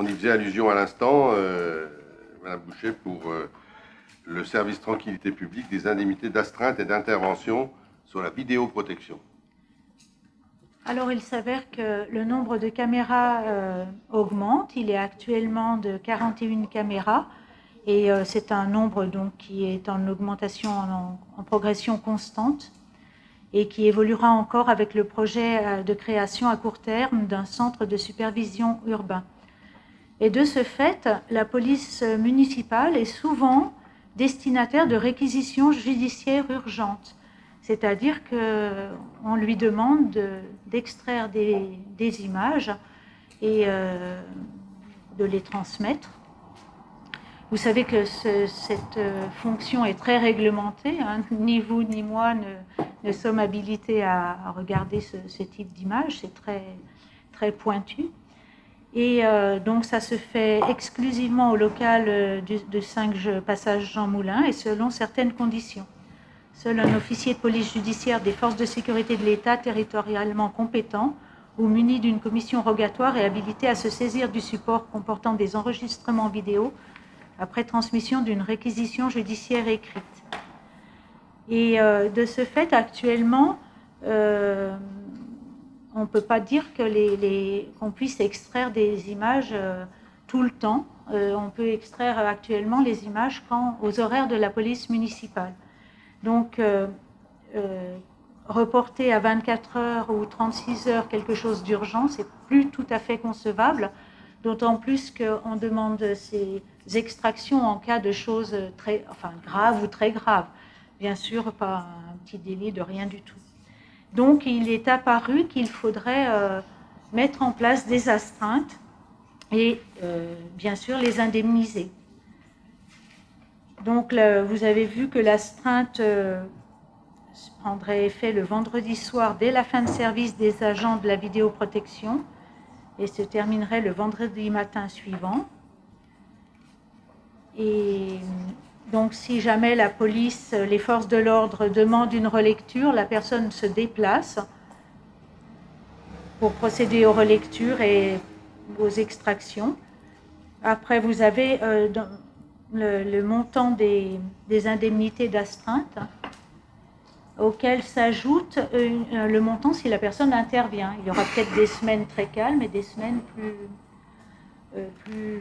on y faisait allusion à l'instant, Madame Boucher, pour le service tranquillité publique des indemnités d'astreinte et d'intervention sur la vidéoprotection. Alors, il s'avère que le nombre de caméras augmente. Il est actuellement de 41 caméras. Et c'est un nombre qui est en augmentation, en progression constante et qui évoluera encore avec le projet euh, de création à court terme d'un centre de supervision urbain. Et de ce fait, la police municipale est souvent destinataire de réquisitions judiciaires urgentes, c'est-à-dire qu'on lui demande d'extraire des, images et euh, de les transmettre vous savez que cette euh, fonction est très réglementée. Hein. Ni vous ni moi ne, sommes habilités à, regarder ce, type d'image. C'est très, très pointu. Et euh, donc ça se fait exclusivement au local euh, de 5 passage Jean Moulin et selon certaines conditions. Seul un officier de police judiciaire des forces de sécurité de l'État territorialement compétent ou muni d'une commission rogatoire est habilité à se saisir du support comportant des enregistrements vidéo après transmission d'une réquisition judiciaire écrite. Et euh, de ce fait, actuellement, on ne peut pas dire que les, qu'on puisse extraire des images euh, tout le temps. on peut extraire actuellement les images quand, aux horaires de la police municipale. Donc, reporter à 24 heures ou 36 heures quelque chose d'urgent, c'est plus tout à fait concevable, d'autant plus qu'on demande ces extractions en cas de choses très, enfin, graves ou très graves. Bien sûr, pas un petit délit de rien du tout. Donc, il est apparu qu'il faudrait euh, mettre en place des astreintes et, euh, bien sûr, les indemniser. Donc, vous avez vu que l'astreinte euh, prendrait effet le vendredi soir dès la fin de service des agents de la vidéoprotection et se terminerait le vendredi matin suivant. Donc, si jamais la police, les forces de l'ordre demandent une relecture, la personne se déplace pour procéder aux relectures et aux extractions. Après, vous avez euh, le, montant des, indemnités d'astreinte auquel s'ajoute euh, le montant si la personne intervient. Il y aura peut-être des semaines très calmes et des semaines euh, plus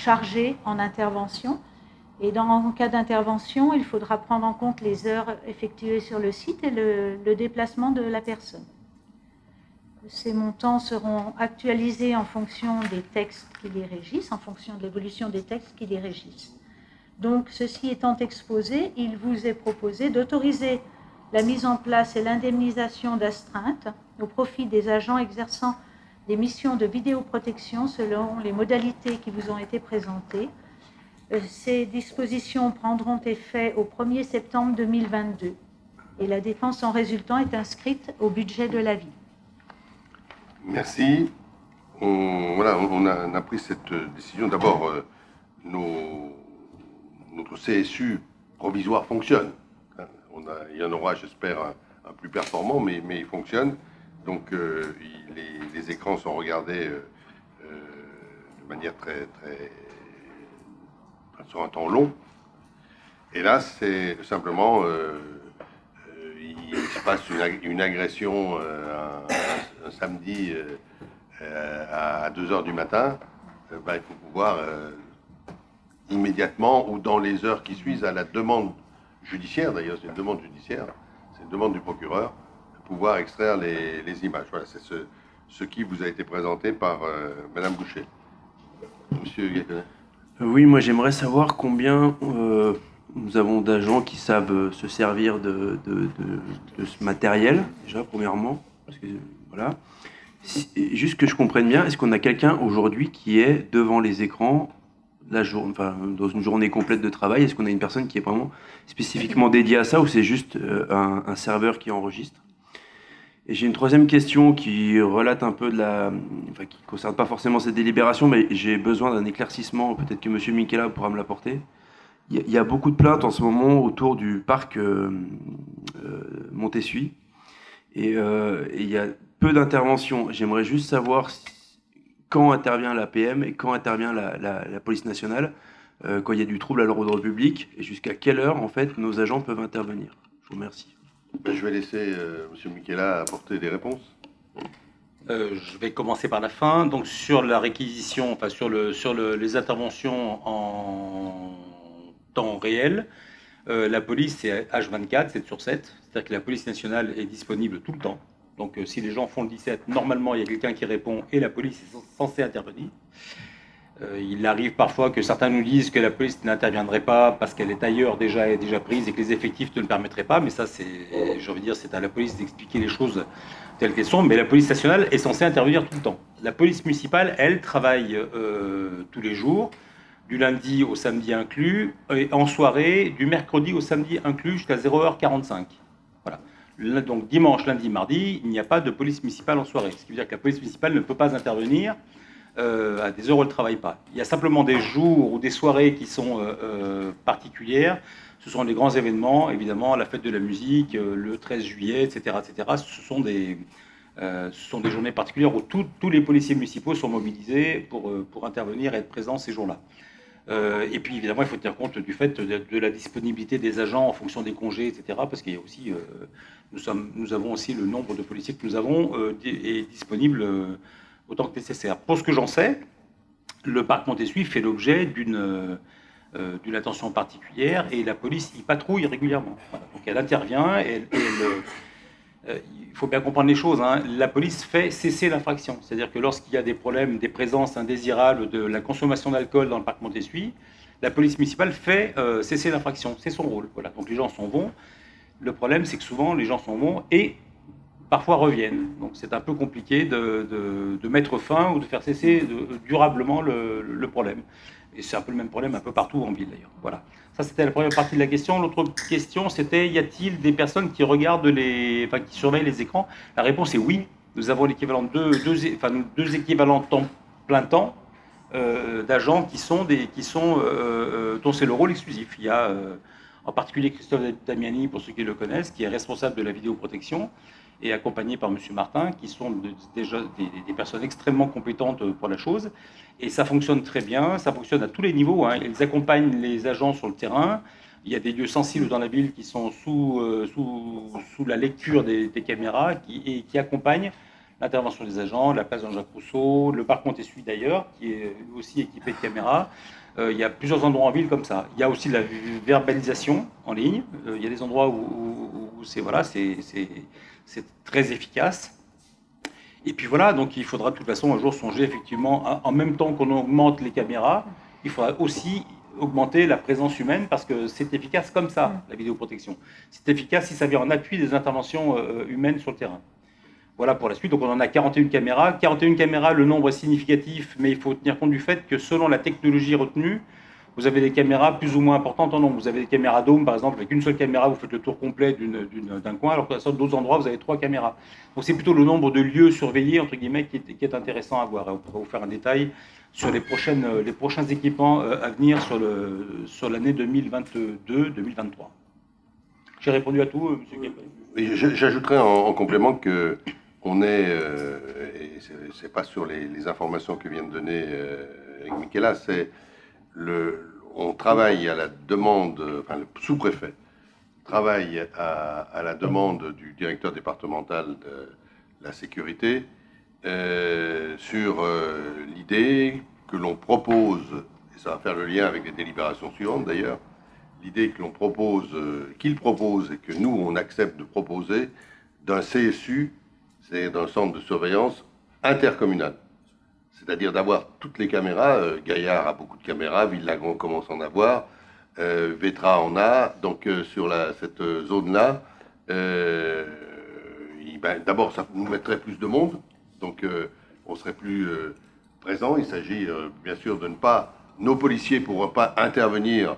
chargé en intervention. Et dans le cas d'intervention, il faudra prendre en compte les heures effectuées sur le site et le, déplacement de la personne. Ces montants seront actualisés en fonction des textes qui les régissent, en fonction de l'évolution des textes qui les régissent. Donc, ceci étant exposé, il vous est proposé d'autoriser la mise en place et l'indemnisation d'astreintes au profit des agents exerçant des missions de vidéoprotection selon les modalités qui vous ont été présentées. Euh, ces dispositions prendront effet au 1er septembre 2022 et la dépense en résultant est inscrite au budget de la ville. Merci. On, voilà, on a, pris cette décision. D'abord, euh, notre CSU provisoire fonctionne. On a, il y en aura, j'espère, un, plus performant, mais il fonctionne. Donc euh, les, écrans sont regardés euh, euh, de manière très, très, sur un temps long. Et là, c'est simplement, il se passe une, agression un, samedi à 2 heures du matin. Ben, il faut pouvoir immédiatement ou dans les heures qui suivent à la demande judiciaire, d'ailleurs c'est une demande judiciaire, c'est une demande du procureur, pouvoir extraire les, images. Voilà, c'est ce, qui vous a été présenté par euh, Madame Boucher. Monsieur euh, Oui, moi j'aimerais savoir combien euh, nous avons d'agents qui savent se servir de, ce matériel, déjà, premièrement. Voilà. juste que je comprenne bien, est-ce qu'on a quelqu'un aujourd'hui qui est devant les écrans la enfin, dans une journée complète de travail? Est-ce qu'on a une personne qui est vraiment spécifiquement dédiée à ça ou c'est juste un serveur qui enregistre? Et j'ai une troisième question qui relate un peu de la. Qui ne concerne pas forcément cette délibération, mais j'ai besoin d'un éclaircissement. Peut-être que M. Michela pourra me l'apporter. Il y, a beaucoup de plaintes en ce moment autour du parc euh, euh Montessuie. Euh, et, il y a peu d'interventions. J'aimerais juste savoir quand intervient la PM et quand intervient la, police nationale, quand il y a du trouble à l'ordre public, et jusqu'à quelle heure, en fait, nos agents peuvent intervenir. Je vous remercie. Ben, je vais laisser M. Michela apporter des réponses. Euh, je vais commencer par la fin. Donc sur la réquisition, enfin sur, le, sur les interventions en temps réel, euh, la police c'est H24, 7 sur 7. C'est-à-dire que la police nationale est disponible tout le temps. Donc euh, si les gens font le 17, normalement il y a quelqu'un qui répond et la police est censée intervenir. Il arrive parfois que certains nous disent que la police n'interviendrait pas parce qu'elle est ailleurs déjà, est déjà prise et que les effectifs ne le permettraient pas. Mais ça, c'est, dire, c'est à la police d'expliquer les choses telles qu'elles sont, mais la police nationale est censée intervenir tout le temps. La police municipale, elle, travaille euh, tous les jours, du lundi au samedi inclus, et en soirée, du mercredi au samedi inclus jusqu'à 0h45. Voilà. Donc dimanche, lundi, mardi, il n'y a pas de police municipale en soirée. Ce qui veut dire que la police municipale ne peut pas intervenir euh, à des heures où elle ne travaille pas. Il y a simplement des jours ou des soirées qui sont euh, particulières ce sont les grands événements, évidemment, la fête de la musique, euh, le 13 juillet, etc. etc. Ce, sont des, euh, journées particulières où tous les policiers municipaux sont mobilisés pour, euh, intervenir et être présents ces jours-là. et puis évidemment, il faut tenir compte du fait de, la disponibilité des agents en fonction des congés, etc. Parce qu'il y a aussi, nous, avons aussi le nombre de policiers que nous avons est disponible autant que nécessaire. Pour ce que j'en sais, le parc Montessuie fait l'objet d'une euh, d'une attention particulière et la police y patrouille régulièrement. Donc elle intervient euh, il faut bien comprendre les choses. Hein. La police fait cesser l'infraction. C'est-à-dire que lorsqu'il y a des problèmes, des présences indésirables de la consommation d'alcool dans le parc Montessuie, la police municipale fait euh, cesser l'infraction. C'est son rôle. Voilà. Donc les gens s'en vont. Le problème, c'est que souvent, les gens s'en vont et parfois reviennent. Donc c'est un peu compliqué de, de, mettre fin ou de faire cesser durablement le, problème. Et c'est un peu le même problème un peu partout en ville d'ailleurs. Voilà. Ça, c'était la première partie de la question. L'autre question, c'était y a-t-il des personnes qui regardent les, qui surveillent les écrans? La réponse est oui. Nous avons l'équivalent de deux, enfin, deux équivalents temps plein temps euh, d'agents qui sont des, qui sont, euh, euh, dont c'est le rôle exclusif. Il y a en particulier Christophe Damiani, pour ceux qui le connaissent, qui est responsable de la vidéoprotection et accompagné par M. Martin, qui sont déjà des, personnes extrêmement compétentes pour la chose. Et ça fonctionne très bien, ça fonctionne à tous les niveaux. Hein. Ils accompagnent les agents sur le terrain. Il y a des lieux sensibles dans la ville qui sont sous, euh, sous, sous la lecture des, caméras et qui accompagnent l'intervention des agents, la place Jean-Jacques Rousseau, le parc Montessuie d'ailleurs, qui est aussi équipé de caméras. Euh, il y a plusieurs endroits en ville comme ça. Il y a aussi la verbalisation en ligne. Euh, il y a des endroits où, où c'est voilà, c'est c'est très efficace. Et puis voilà, donc il faudra de toute façon un jour songer effectivement, en même temps qu'on augmente les caméras, il faudra aussi augmenter la présence humaine parce que c'est efficace comme ça, mm. la vidéoprotection. C'est efficace si ça vient en appui des interventions euh, humaines sur le terrain. Voilà pour la suite. Donc on en a 41 caméras. 41 caméras, le nombre est significatif, mais il faut tenir compte du fait que selon la technologie retenue, vous avez des caméras plus ou moins importantes en nombre. Vous avez des caméras dôme, par exemple, avec une seule caméra, vous faites le tour complet d'un coin, alors que dans d'autres endroits, vous avez trois caméras. Donc c'est plutôt le nombre de lieux surveillés, entre guillemets, qui est, intéressant à voir. on pourra vous faire un détail sur les, prochaines, les prochains équipements euh, à venir sur l'année sur 2022-2023. J'ai répondu à tout, euh, M. J'ajouterais en, complément que on est, euh, et c'est pas sur les, informations que vient de donner euh, Michela, c'est on travaille à la demande, enfin le sous-préfet travaille à, la demande du directeur départemental de la sécurité euh, sur euh, l'idée que l'on propose, et ça va faire le lien avec les délibérations suivantes d'ailleurs, l'idée que propose, euh, qu'il propose et que nous on accepte de proposer d'un CSU, c'est d'un centre de surveillance intercommunal c'est-à-dire d'avoir toutes les caméras. Euh, Gaillard a beaucoup de caméras, Villagon commence à en avoir, euh, Vetra en a. Donc euh, sur cette zone-là, ben, d'abord ça nous mettrait plus de monde, donc on serait plus présent. Il s'agit bien sûr de ne pas, nos policiers ne pourront pas intervenir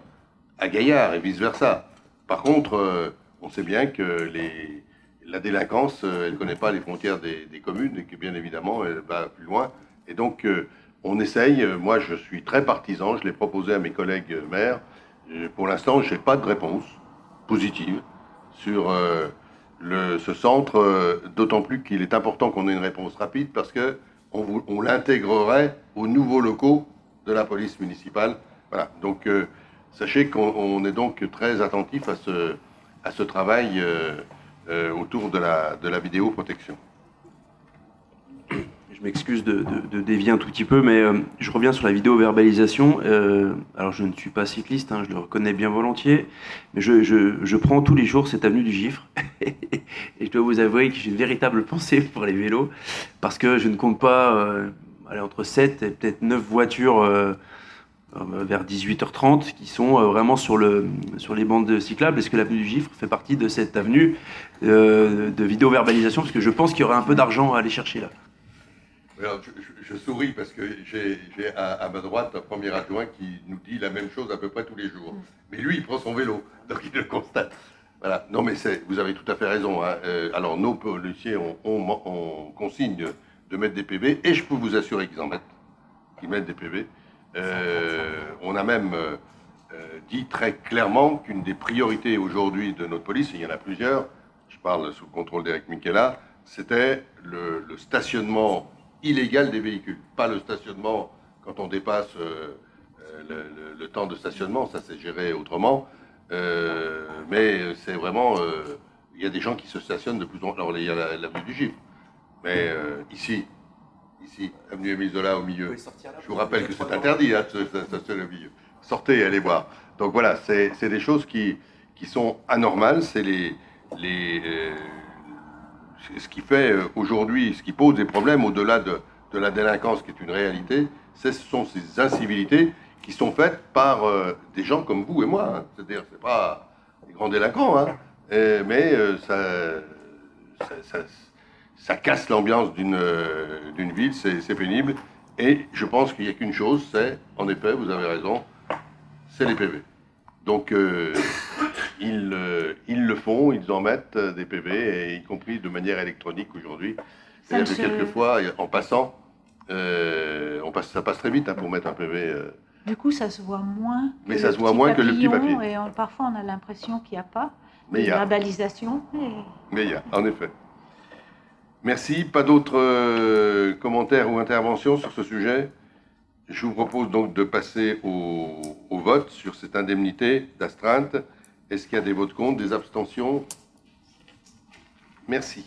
à Gaillard et vice-versa. Par contre, on sait bien que la délinquance, elle ne connaît pas les frontières des, communes et que bien évidemment, elle va plus loin. Et donc, euh, on essaye, euh, moi je suis très partisan, je l'ai proposé à mes collègues maires. Pour l'instant, je n'ai pas de réponse positive sur euh, ce centre, d'autant plus qu'il est important qu'on ait une réponse rapide parce que on, l'intégrerait aux nouveaux locaux de la police municipale. Voilà. Donc, euh, sachez qu'on on est donc très attentif à ce, travail euh, euh, autour de la vidéoprotection. Je m'excuse de, dévier un tout petit peu, mais euh, je reviens sur la vidéo verbalisation. Euh, alors, je ne suis pas cycliste, hein, je le reconnais bien volontiers, mais je, prends tous les jours cette avenue du Gifre. et je dois vous avouer que j'ai une véritable pensée pour les vélos, parce que je ne compte pas euh, aller entre 7 et peut-être 9 voitures vers 18h30 qui sont vraiment sur, le, sur les bandes cyclables. Est-ce que l'avenue du Gifre fait partie de cette avenue de vidéo verbalisation? Parce que je pense qu'il y aurait un peu d'argent à aller chercher là. Alors, je, je- je souris parce que j'ai à, à ma droite un premier adjoint qui nous dit la même chose à peu près tous les jours. Mais lui, il prend son vélo, donc il le constate. Voilà. Non, mais vous avez tout à fait raison. hein. Euh, alors, nos policiers ont, consigne de mettre des PV, et je peux vous assurer qu'ils en mettent, qu'ils mettent des PV. Euh, on a même euh, dit très clairement qu'une des priorités aujourd'hui de notre police, et il y en a plusieurs, je parle sous le contrôle d'Eric Michela, c'était le, le stationnement illégal des véhicules. Pas le stationnement quand on dépasse euh, euh, le, le- le temps de stationnement, ça c'est géré autrement. Euh, mais c'est vraiment, il y a des gens qui se stationnent de plus en plus. Alors il y a la- l'avenue du Gifre, mais ici, ici, avenue Émile Zola au milieu. Je vous rappelle que c'est interdit hein, de se stationner au milieu. Sortez et allez voir. Donc voilà, c'est des choses qui, qui sont anormales. C'est les, les, ce qui fait euh, aujourd'hui, ce qui pose des problèmes au-delà de, la délinquance qui est une réalité, ce sont ces incivilités qui sont faites par euh, des gens comme vous et moi. hein. C'est-à-dire, c'est pas des grands délinquants, hein. Mais euh, ça, casse l'ambiance d'une ville, c'est pénible. Et je pense qu'il n'y a qu'une chose, c'est, en effet, vous avez raison, c'est les PV. Donc, ils, euh, ils le font, ils en mettent euh, des PV, et y compris de manière électronique aujourd'hui. C'est-à-dire que quelquefois, en passant, euh, on passe, ça passe très vite hein, pour mettre un PV. euh. Du coup, ça se voit moins. Mais ça le se voit moins que le petit papier. Et on- parfois, on a l'impression qu'il n'y a pas mais il de y a, verbalisation. mais- mais il y a, en effet. Merci. Pas d'autres euh, commentaires ou interventions sur ce sujet? Je vous propose donc de passer au, au vote sur cette indemnité d'astreinte. Est-ce qu'il y a des votes contre, des abstentions? Merci.